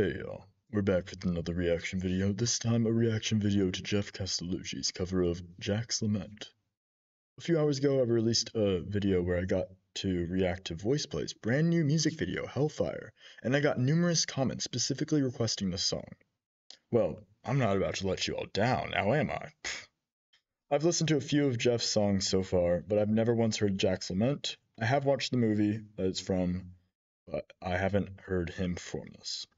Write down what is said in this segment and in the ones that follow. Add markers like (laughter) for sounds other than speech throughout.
Hey y'all, we're back with another reaction video, this time a reaction video to Geoff Castellucci's cover of Jack's Lament. A few hours ago I released a video where I got to react to VoicePlay's brand new music video, Hellfire, and I got numerous comments specifically requesting the song. Well, I'm not about to let you all down, now am I? (sighs) I've listened to a few of Geoff's songs so far, but I've never once heard Jack's Lament. I have watched the movie that it's from, but I haven't heard him perform this.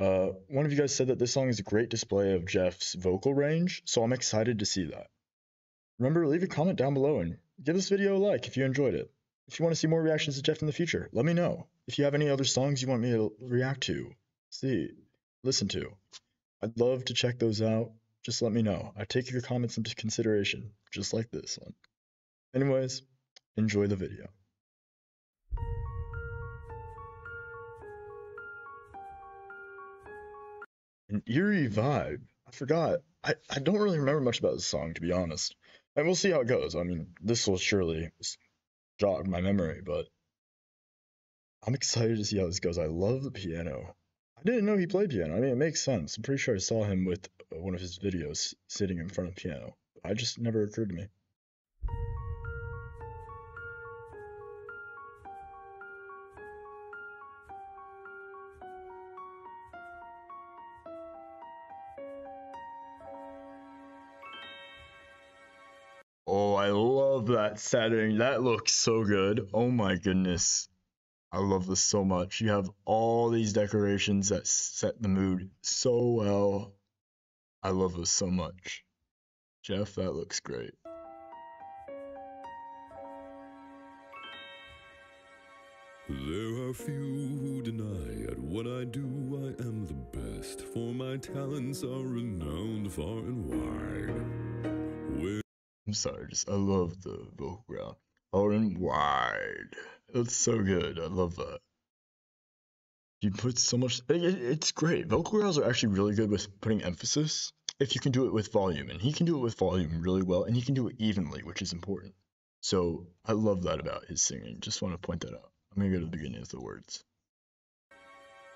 Uh, one of you guys said that this song is a great display of Geoff's vocal range, so I'm excited to see that. Remember, leave a comment down below and give this video a like if you enjoyed it. If you want to see more reactions to Geoff in the future, let me know. If you have any other songs you want me to react to, see, listen to, I'd love to check those out. Just let me know. I take your comments into consideration, just like this one. Anyways, enjoy the video. An eerie vibe. I forgot. I, I don't really remember much about this song, to be honest. And we'll see how it goes. I mean, this will surely jog my memory, but I'm excited to see how this goes. I love the piano. I didn't know he played piano. I mean, it makes sense. I'm pretty sure I saw him with one of his videos sitting in front of piano. I just never occurred to me. That setting. That looks so good. Oh my goodness. I love this so much. You have all these decorations that set the mood so well. I love this so much. Geoff, that looks great. There are few who deny at what I do I am the best, for my talents are renowned far and wide. I'm sorry, just I love the vocal ground. Far and wide. It's so good. I love that. You put so much. It, it's great. Vocal grounds are actually really good with putting emphasis if you can do it with volume, and he can do it with volume really well, and he can do it evenly, which is important. So I love that about his singing. Just want to point that out. I'm gonna go to the beginning of the words.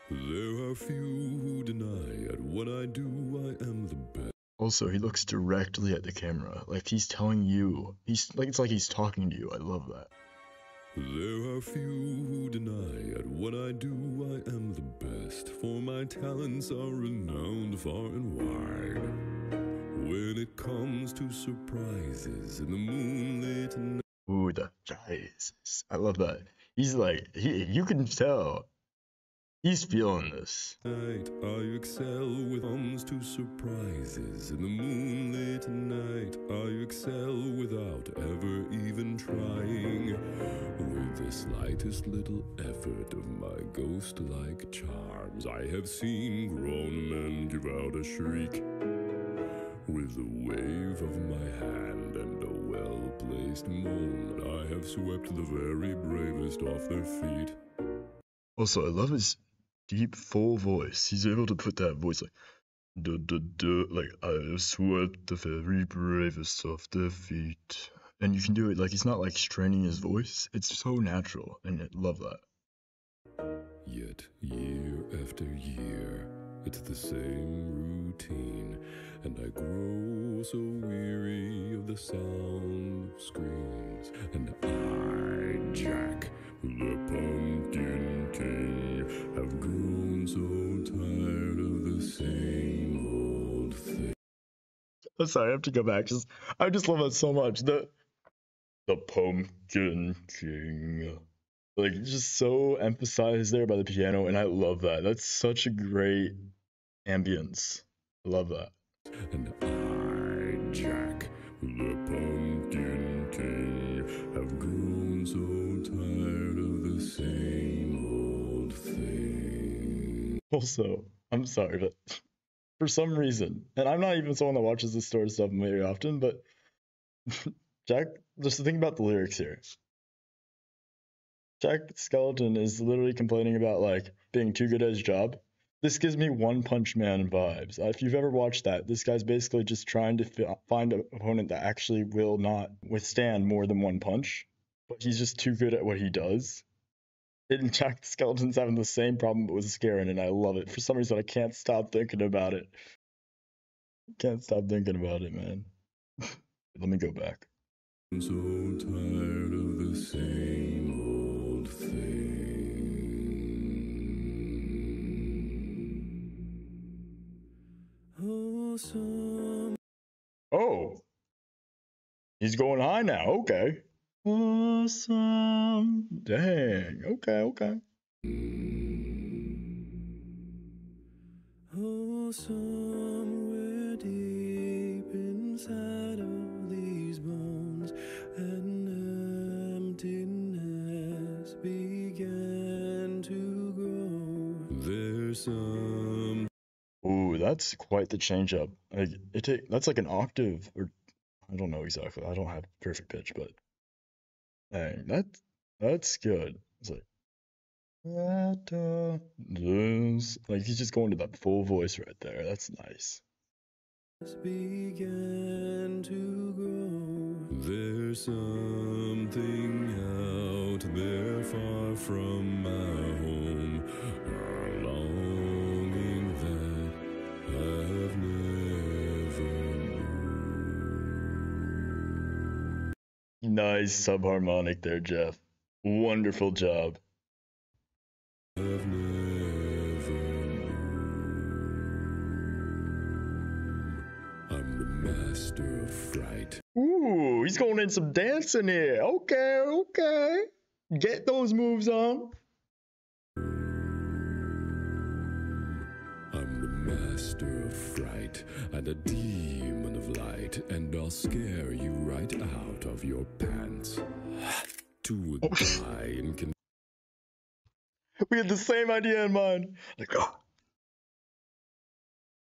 there are few who deny at what I do I am the best. Also, he looks directly at the camera, like he's telling you. He's like it's like he's talking to you. I love that. There are few who deny at what I do I am the best, for my talents are renowned far and wide. When it comes to surprises in the moonlit night. Ooh, the Jesus. I love that. He's like, he, you can tell. He's feeling this. Night, I excel with comes to surprises in the moonlit night. I excel without ever even trying. With the slightest little effort of my ghost-like charms, I have seen grown men give out a shriek. With a wave of my hand and a well-placed moan, I have swept the very bravest off their feet. Also, I love his deep, full voice. He's able to put that voice like, duh, duh, duh, like, I swept the very bravest off their feet. And you can do it like he's not like straining his voice. It's so natural, and I love that. Yet, year after year, it's the same routine, and I grow so weary of the sound of screams. And I, Jack, the Pumpkin King, have grown so tired of the same old thing. I'm sorry, I have to go back. Just I just love that so much. The the pumpkin king. Like just so emphasized there by the piano, and I love that. That's such a great ambience. I love that. And I, Also, I'm sorry, but (laughs) for some reason, and I'm not even someone that watches this sort of stuff very often, but (laughs) Jack, just think about the lyrics here. Jack Skeleton is literally complaining about like being too good at his job. This gives me One Punch Man vibes. Uh, if you've ever watched that, this guy's basically just trying to fi- find an opponent that actually will not withstand more than one punch, but he's just too good at what he does. And Jack the Skeleton's having the same problem but with Scaring, and I love it. For some reason, I can't stop thinking about it. Can't stop thinking about it, man. (laughs) Let me go back. I'm so tired of the same old thing. Oh, he's going high now. Okay. Awesome. Dang. Okay, okay. Oh, somewhere deep inside of these bones, an emptiness began to grow. There's some Ooh, that's quite the change up. Like it take that's like an octave or I don't know exactly. I don't have perfect pitch, but dang, that that's good. It's like that uh, this like he's just going to that full voice right there. That's nice. began to grow. There's something out there far from my Nice subharmonic there, Geoff. Wonderful job. Ooh, he's going in some dancing here. Okay, okay. Get those moves on. Master of fright and a demon of light, and I'll scare you right out of your pants. To a guy in con- (laughs) We had the same idea in mind. Like, oh.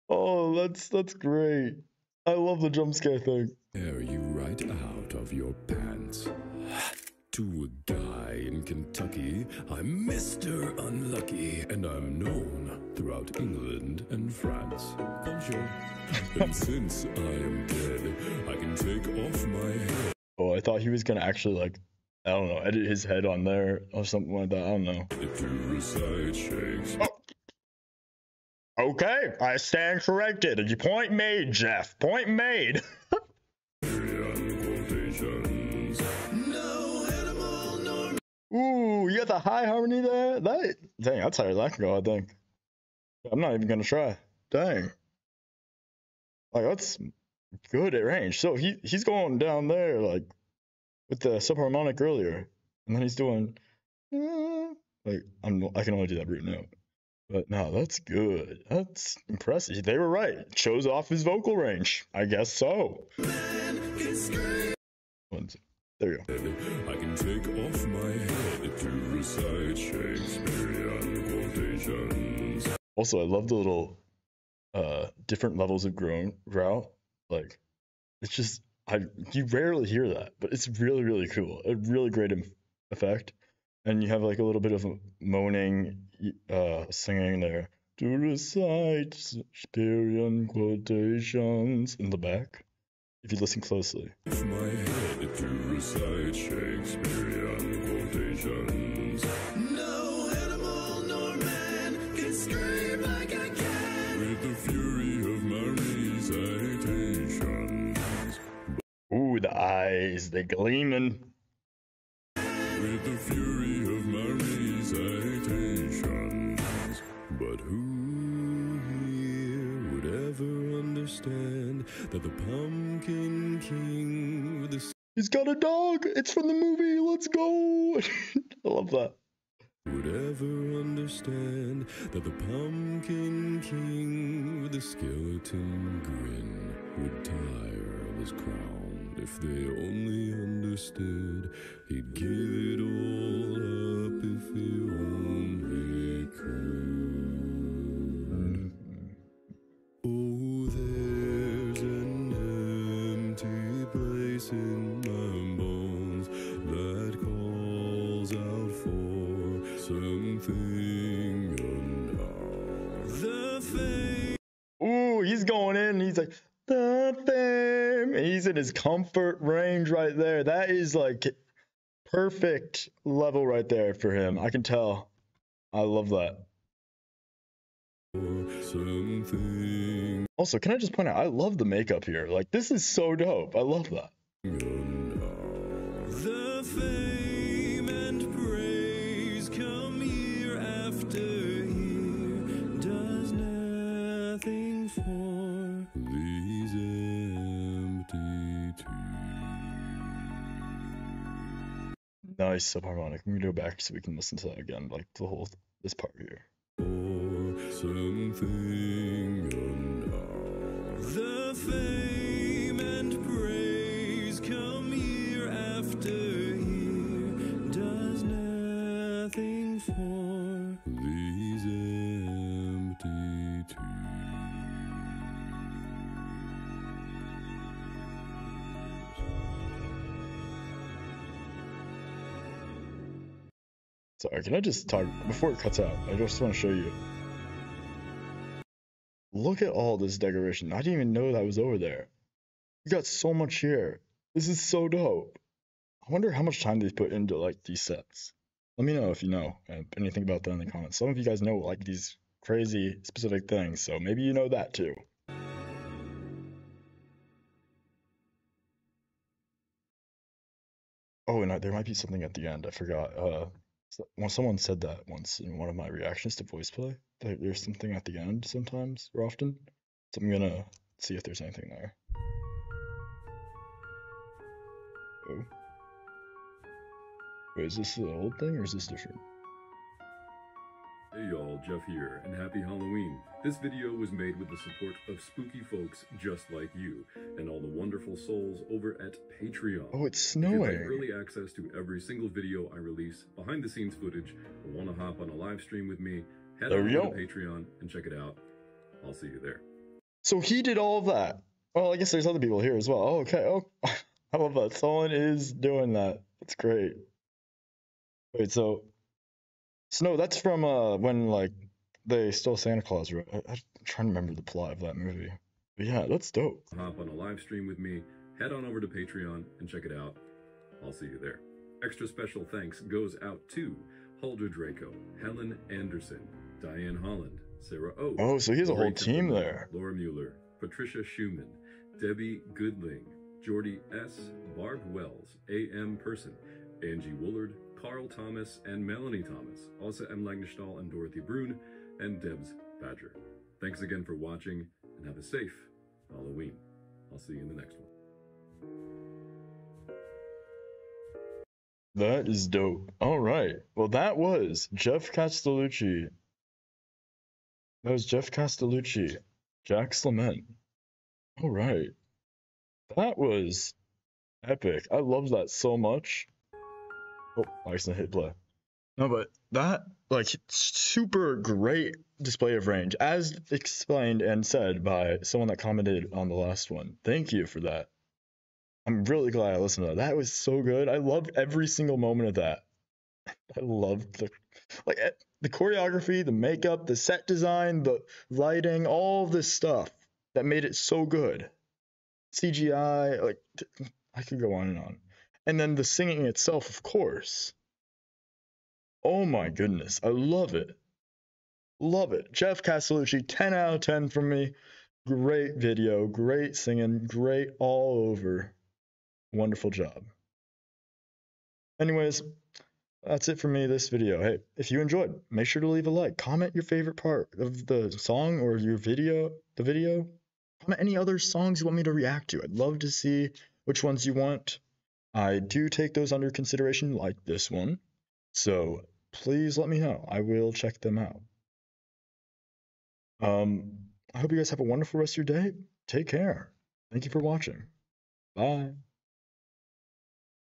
Oh, that's that's great. I love the jump scare thing. scare you right out of your pants. To a guy in Kentucky, I'm Mr. Unlucky, and I'm known throughout England and France. Bonjour. (laughs) and since I am dead, I can take off my head. Oh, I thought he was gonna actually like, I don't know, edit his head on there or something like that. I don't know. to recite Shakespeare. Oh. Okay, I stand corrected. Your point made, Geoff. Point made. (laughs) the high harmony there. That dang, that's higher than I can go. I think. I'm not even gonna try. Dang. Like that's good at range. So he he's going down there like with the subharmonic earlier, and then he's doing uh, like I'm I can only do that root note. But no, that's good. That's impressive. They were right. Shows off his vocal range. I guess so. There you go. I can take off my head to recite Shakespearean quotations. Also, I love the little uh different levels of groan growl. Like it's just I you rarely hear that, but it's really really cool. A really great em- effect. And you have like a little bit of moaning uh singing there. To recite Shakespearean quotations in the back. If you listen closely. Off my head to recite Shakespearean quotations. No animal nor man can scream like I can. With the fury of my recitations. Ooh, the eyes, they gleaming. With the fury of my recitations. But who here would ever understand that the Pumpkin King with the He's got a dog. It's from the movie. Let's go. (laughs) I love that. would ever understand that the Pumpkin King with the skeleton grin would tire of his crown if they only understood he'd give it all up Ooh, he's going in. He's like, the fame. He's in his comfort range right there. That is like perfect level right there for him. I can tell. I love that. Something Also, can I just point out, I love the makeup here. Like, this is so dope. I love that. Nice subharmonic. I'm go back so we can listen to that again, like the whole this part here. Something. The fame Sorry, can I just talk before it cuts out? I just want to show you. Look at all this decoration. I didn't even know that was over there. You got so much here. This is so dope. I wonder how much time they put into like these sets. Let me know if you know uh, anything about that in the comments. Some of you guys know like these crazy specific things, so maybe you know that too. Oh, and I, there might be something at the end. I forgot. Uh, well, someone said that once in one of my reactions to VoicePlay. That there's something at the end sometimes or often. So I'm gonna see if there's anything there. Oh. Wait, is this the old thing or is this different? Hey y'all, Geoff here, and happy Halloween. This video was made with the support of spooky folks just like you, and all the wonderful souls over at Patreon. Oh, it's If snowing. early access to every single video I release, behind the scenes footage, or want to hop on a live stream with me, head There over to Patreon and check it out. I'll see you there. So he did all of that. Well, I guess there's other people here as well. Oh, okay. Oh, (laughs) I love that. Someone is doing that. That's great. Wait, so Snow, that's from uh when like they stole Santa Claus, right? I, I'm trying to remember the plot of that movie. But yeah, that's dope. Hop on a live stream with me, head on over to Patreon and check it out. I'll see you there. Extra special thanks goes out to Hulder Draco, Helen Anderson, Diane Holland, Sarah O. Oh, so he has a whole team there. Laura Mueller, Patricia Schumann, Debbie Goodling, Jordy S., Barb Wells, A.M. Person, Angie Woolard, Carl Thomas, and Melanie Thomas, Also M. Lagnestall and Dorothy Brune, and Debs Badger. Thanks again for watching, and have a safe Halloween. I'll see you in the next one. That is dope. All right. Well, that was Geoff Castellucci. That was Geoff Castellucci. Jack's Lament. All right. That was epic. I love that so much. Oh, I accidentally hit play. No, but that, like, super great display of range, as explained and said by someone that commented on the last one. Thank you for that. I'm really glad I listened to that. That was so good. I loved every single moment of that. (laughs) I loved the like the choreography, the makeup, the set design, the lighting, all this stuff that made it so good. CGI, like I could go on and on. And then the singing itself, of course. Oh my goodness, I love it. Love it. Geoff Castellucci, 10 out of 10 from me. Great video, great singing, great all over. Wonderful job. Anyways, that's it for me this video. Hey, if you enjoyed, make sure to leave a like. Comment your favorite part of the song or your video, the video. Comment any other songs you want me to react to. I'd love to see which ones you want. I do take those under consideration, like this one. So please let me know. I will check them out. Um, I hope you guys have a wonderful rest of your day. Take care. Thank you for watching. Bye.